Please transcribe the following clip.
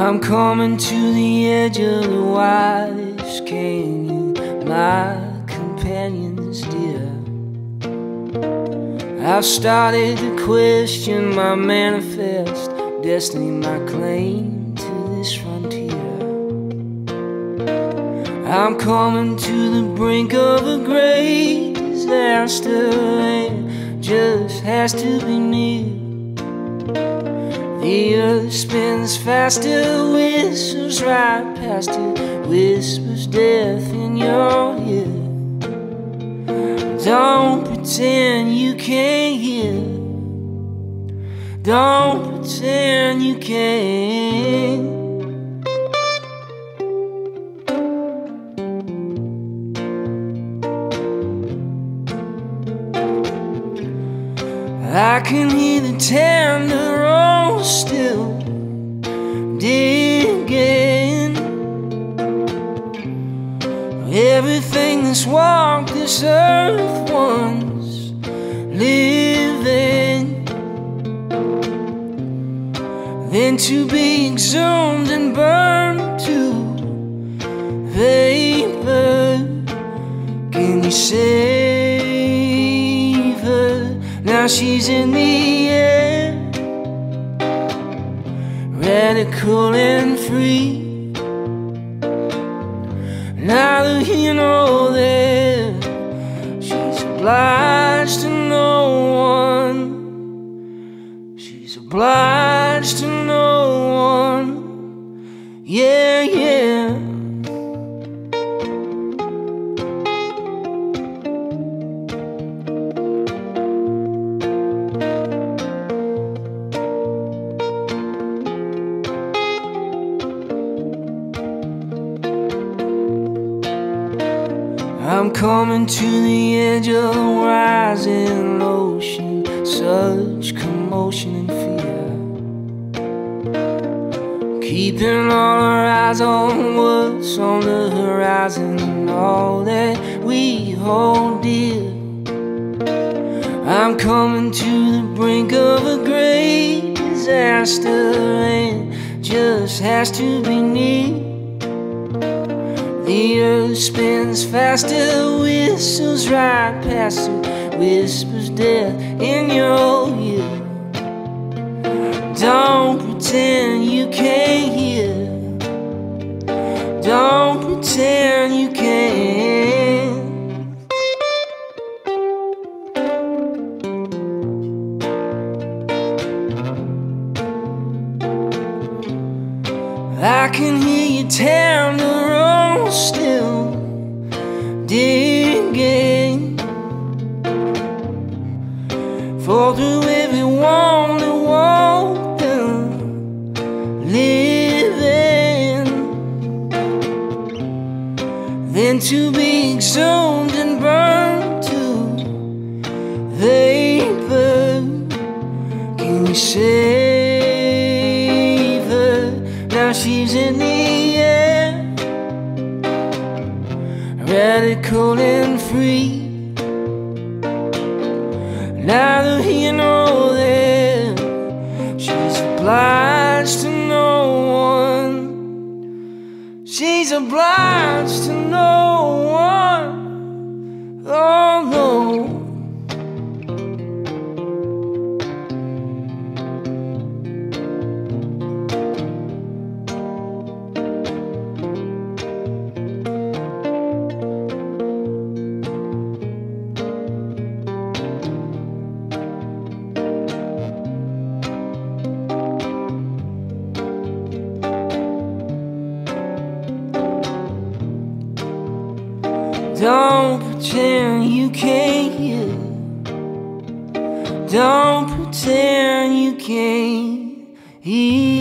I'm coming to the edge of the widest canyon, my companions dear. I've started to question my manifest destiny, my claim to this frontier. I'm coming to the brink of a great disaster, and just has to be near. The earth spins faster, whistles right past it, whispers death in your ear. Don't pretend you can't hear. Don't pretend you can't. I can hear the tender oh still digging Everything that's walked this earth once living Then to be exhumed and burned to vapor Can you her? Now she's in the air. Radical and free. Neither here nor there She's obliged to no one. She's obliged to no one. Yeah, yeah I'm coming to the edge of the rising ocean, such commotion and fear. Keeping all our eyes on what's on the horizon all that we hold dear. I'm coming to the brink of a great disaster, and just has to be near. The earth spins faster, whistles right past you, whispers death in your ear. Don't pretend you can't hear. Don't pretend you can't. I can hear you tender still digging For the every one that walked living Then to be Radical and free. Neither here nor there She's obliged to no one. She's obliged Don't pretend you can't hear. Don't pretend you can't hear.